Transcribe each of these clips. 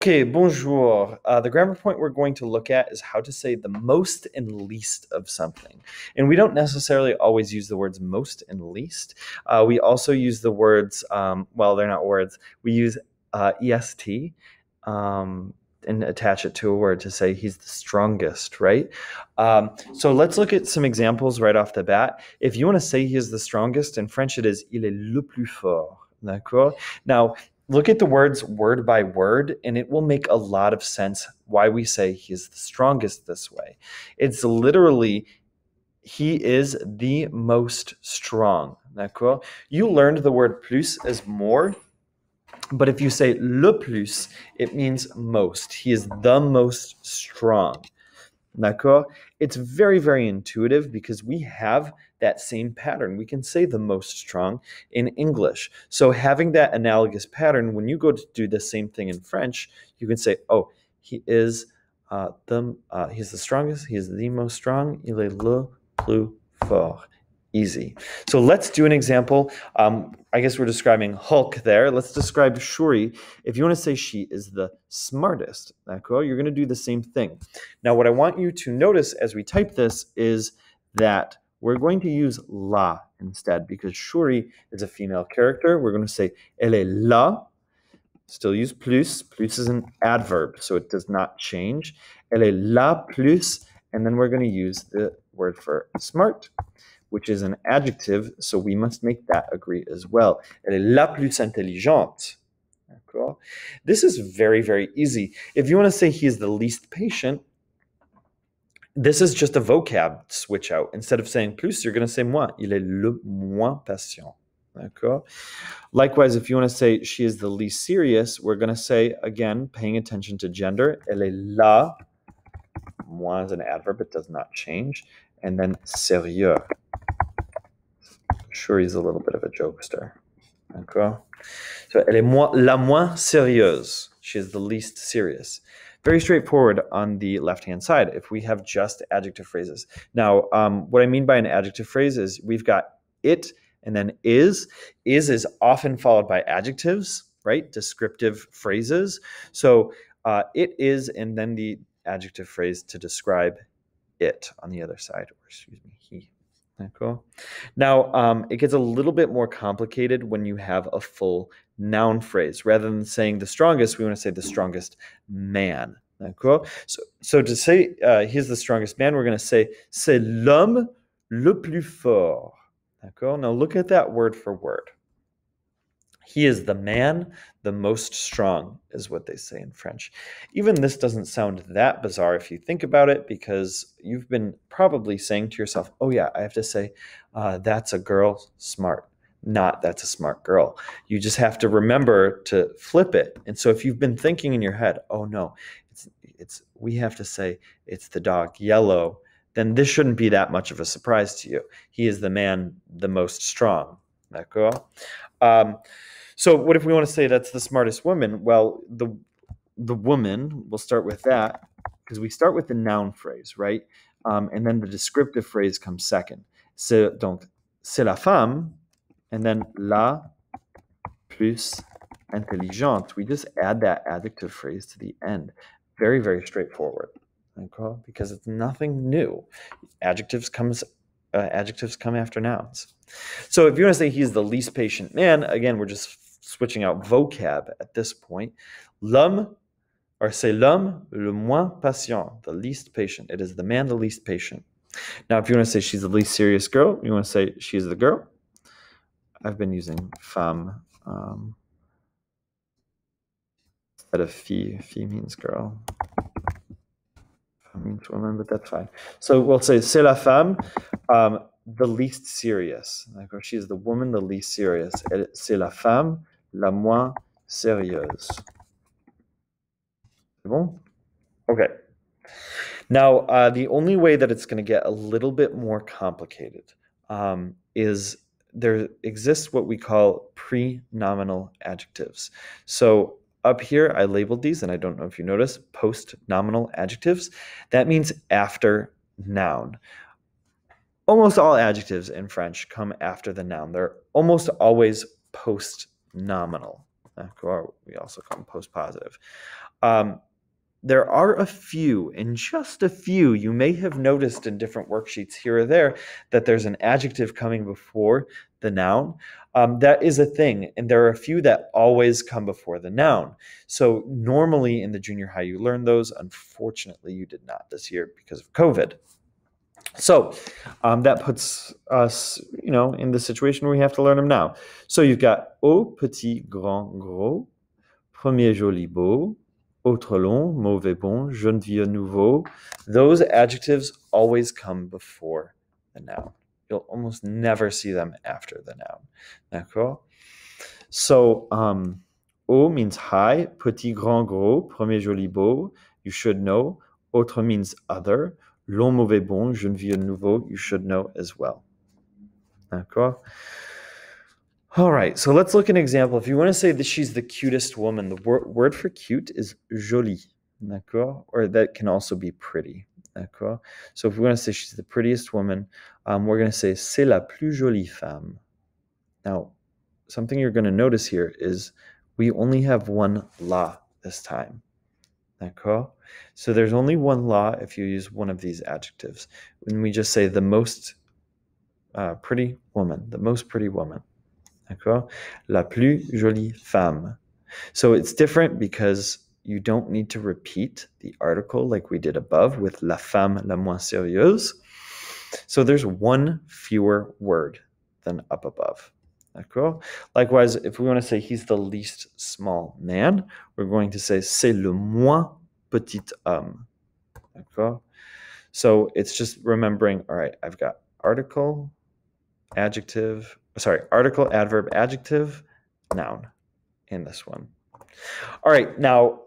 Okay, bonjour. Uh, the grammar point we're going to look at is how to say the most and least of something. And we don't necessarily always use the words most and least. Uh, we also use the words, um, well, they're not words, we use uh, EST um, and attach it to a word to say he's the strongest, right? Um, so let's look at some examples right off the bat. If you want to say he is the strongest, in French it is il est le plus fort. D'accord? Now, look at the words word by word, and it will make a lot of sense why we say he is the strongest this way. It's literally, he is the most strong. D'accord? You learned the word plus as more, but if you say le plus, it means most. He is the most strong. D'accord? It's very, very intuitive because we have that same pattern. We can say the most strong in English. So having that analogous pattern, when you go to do the same thing in French, you can say, oh, he is uh, the uh, he's the strongest, he is the most strong, il est le plus fort. Easy. So let's do an example. Um, I guess we're describing Hulk there. Let's describe Shuri. If you want to say she is the smartest, d'accord, you're going to do the same thing. Now, what I want you to notice as we type this is that we're going to use la instead because Shuri is a female character. We're going to say elle est la. Still use plus. Plus is an adverb, so it does not change. Elle est la plus. And then we're going to use the word for smart, which is an adjective, so we must make that agree as well. Elle est la plus intelligente. Cool. This is very, very easy. If you want to say he is the least patient, this is just a vocab switch out. Instead of saying plus, you're going to say moins. Il est le moins patient. D'accord? Likewise, if you want to say she is the least serious, we're going to say, again, paying attention to gender, elle est la, moins is an adverb, it does not change, and then sérieux. Shuri's a little bit of a jokester. D'accord? So, elle est moins, la moins sérieuse. She is the least serious very straightforward on the left hand side if we have just adjective phrases. Now, um, what I mean by an adjective phrase is we've got it and then is. Is is often followed by adjectives, right? Descriptive phrases. So uh, it is, and then the adjective phrase to describe it on the other side, or excuse me, he. Cool. Now, um, it gets a little bit more complicated when you have a full noun phrase. Rather than saying the strongest, we want to say the strongest man. Cool. So, so to say uh, he's the strongest man, we're going to say c'est l'homme le plus fort. D'accord? Now look at that word for word. He is the man, the most strong, is what they say in French. Even this doesn't sound that bizarre if you think about it, because you've been probably saying to yourself, oh, yeah, I have to say, uh, that's a girl smart, not that's a smart girl. You just have to remember to flip it. And so if you've been thinking in your head, oh, no, it's, it's we have to say, it's the dog yellow, then this shouldn't be that much of a surprise to you. He is the man, the most strong. D'accord? Um, so what if we want to say that's the smartest woman? Well, the the woman, we'll start with that because we start with the noun phrase, right? Um, and then the descriptive phrase comes second. So, donc, c'est la femme, and then la plus intelligente. We just add that adjective phrase to the end. Very, very straightforward. Okay? Because it's nothing new. Adjectives comes uh, adjectives come after nouns. So if you want to say he's the least patient man, again, we're just switching out vocab at this point. L'homme, or c'est l'homme le moins patient, the least patient. It is the man the least patient. Now, if you want to say she's the least serious girl, you want to say she's the girl. I've been using femme um, instead of fille. Fille means girl. Femme means woman, but that's fine. So we'll say c'est la femme, um, the least serious. Like, or she's the woman the least serious. C'est la femme la moins sérieuse. C'est bon? Okay. Now, uh, the only way that it's going to get a little bit more complicated um, is there exists what we call pre-nominal adjectives. So up here, I labeled these, and I don't know if you notice, post-nominal adjectives. That means after noun. Almost all adjectives in French come after the noun. They're almost always post nominal. We also call them post positive. Um, there are a few, and just a few, you may have noticed in different worksheets here or there that there's an adjective coming before the noun. Um, that is a thing, and there are a few that always come before the noun. So normally in the junior high, you learn those. Unfortunately, you did not this year because of COVID. So um, that puts us, you know, in the situation where we have to learn them now. So you've got haut, petit, grand, gros, premier, joli, beau, autre long, mauvais, bon, jeune, vieux, nouveau. Those adjectives always come before the noun. You'll almost never see them after the noun. D'accord? So, um, haut means high, petit, grand, gros, premier, joli, beau. You should know. Autre means other. Long, mauvais, bon, jeune, vieux, nouveau. You should know as well. D'accord? All right, so let's look at an example. If you want to say that she's the cutest woman, the wor- word for cute is jolie, d'accord? Or that can also be pretty, d'accord? So if we want to say she's the prettiest woman, um, we're going to say c'est la plus jolie femme. Now, something you're going to notice here is we only have one la this time, d'accord? So there's only one la if you use one of these adjectives. When we just say the most uh, pretty woman, the most pretty woman. D'accord? La plus jolie femme. So it's different because you don't need to repeat the article like we did above with la femme la moins sérieuse. So there's one fewer word than up above. D'accord? Likewise, if we want to say he's the least small man, we're going to say c'est le moins petit homme. D'accord? So it's just remembering, all right, I've got article, adjective, sorry, article, adverb, adjective, noun in this one. All right, now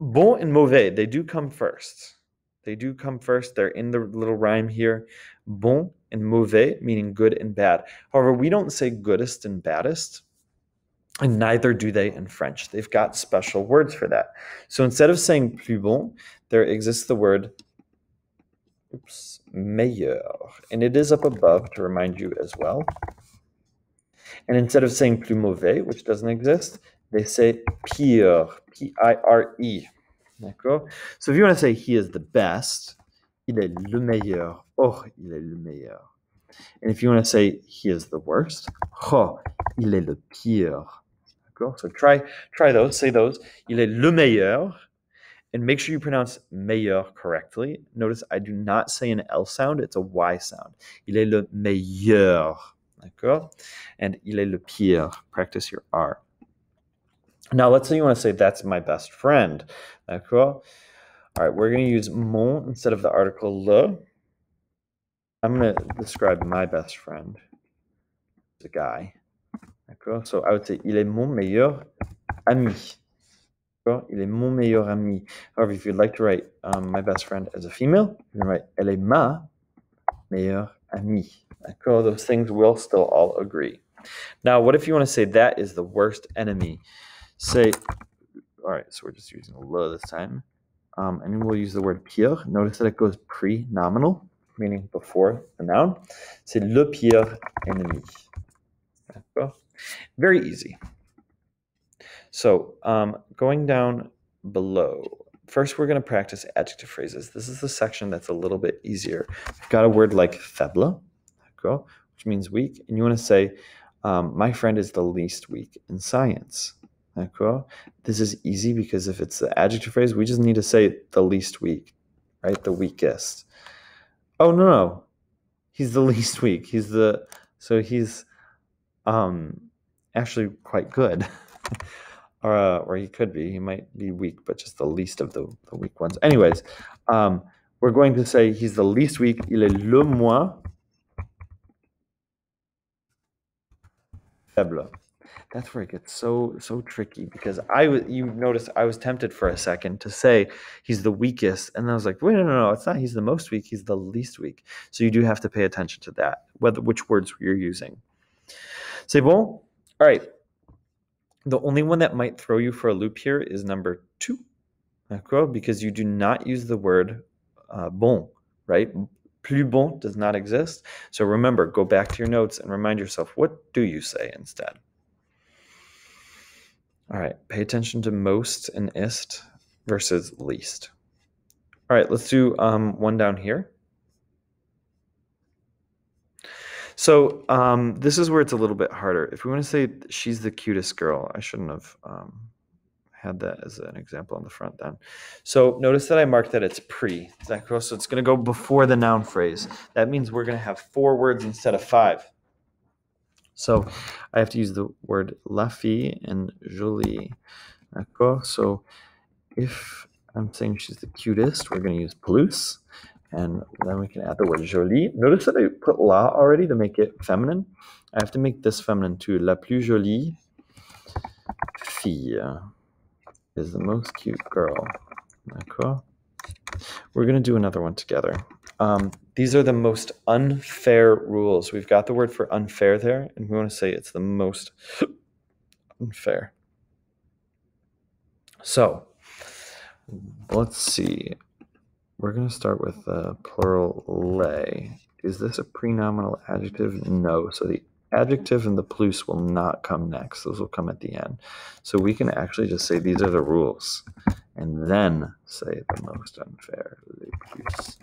bon and mauvais, they do come first. They do come first. They're in the little rhyme here. Bon and mauvais, meaning good and bad. However, we don't say goodest and baddest, and neither do they in French. They've got special words for that. So instead of saying plus bon, there exists the word oops, meilleur, and it is up above to remind you as well. And instead of saying plus mauvais, which doesn't exist, they say pire, P-I-R-E. D'accord? So if you want to say he is the best, il est le meilleur. Oh, il est le meilleur. And if you want to say he is the worst, oh, il est le pire. D'accord? So try try those, say those. Il est le meilleur. And make sure you pronounce meilleur correctly. Notice I do not say an L sound, it's a Y sound. Il est le meilleur. D'accord? And il est le pire. Practice your R. Now, let's say you want to say that's my best friend. D'accord? All right, we're going to use mon instead of the article le. I'm going to describe my best friend. The guy. D'accord? So I would say il est mon meilleur ami. Il est mon meilleur ami. However, if you'd like to write um, my best friend as a female, you can write elle est ma meilleure amie. D'accord? Those things will still all agree. Now, what if you want to say that is the worst enemy? Say, all right, so we're just using le this time. Um, and we'll use the word pire. Notice that it goes pre-nominal, meaning before the noun. C'est le pire ennemi. Very easy. So um, going down below, first we're going to practice adjective phrases. This is the section that's a little bit easier. We've got a word like faible, which means weak, and you want to say, um, my friend is the least weak in science. This is easy because if it's the adjective phrase, we just need to say the least weak, right? The weakest. Oh no, no. He's the least weak. He's the so he's um actually quite good. or uh, or he could be. He might be weak, but just the least of the, the weak ones. Anyways, um, we're going to say he's the least weak. Il est le moins that's where it gets so so tricky because I you notice I was tempted for a second to say he's the weakest, and I was like, wait, no, no, no, it's not. He's the most weak. He's the least weak. So you do have to pay attention to that, whether which words you're using. C'est bon. All right. The only one that might throw you for a loop here is number two, because you do not use the word uh, bon, right? Plus bon does not exist. So remember, go back to your notes and remind yourself, what do you say instead? All right, pay attention to most and ist. versus least. All right, let's do um, one down here. So um, this is where it's a little bit harder. If we want to say she's the cutest girl, I shouldn't have um, had that as an example on the front then. So notice that I marked that it's pre. So it's going to go before the noun phrase. That means we're going to have four words instead of five. So I have to use the word la fille and jolie. So if I'm saying she's the cutest, we're going to use plus. And then we can add the word jolie. Notice that I put la already to make it feminine. I have to make this feminine too. La plus jolie fille is the most cute girl. D'accord? We're going to do another one together. Um, these are the most unfair rules. We've got the word for unfair there, and we want to say it's the most unfair. So, let's see. We're going to start with the plural lay. Is this a prenominal adjective? No. So the adjective and the plus will not come next. Those will come at the end. So we can actually just say these are the rules and then say the most unfair. Les plus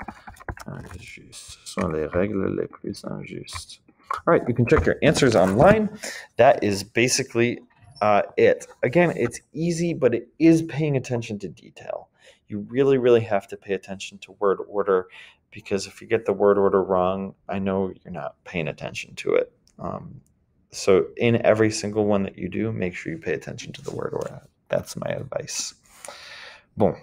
injustes sont les règles les plus injustes. All right, you can check your answers online. That is basically uh, it. Again, it's easy, but it is paying attention to detail you really, really have to pay attention to word order because if you get the word order wrong, I know you're not paying attention to it. Um, so, in every single one that you do, make sure you pay attention to the word order. That's my advice. Bon.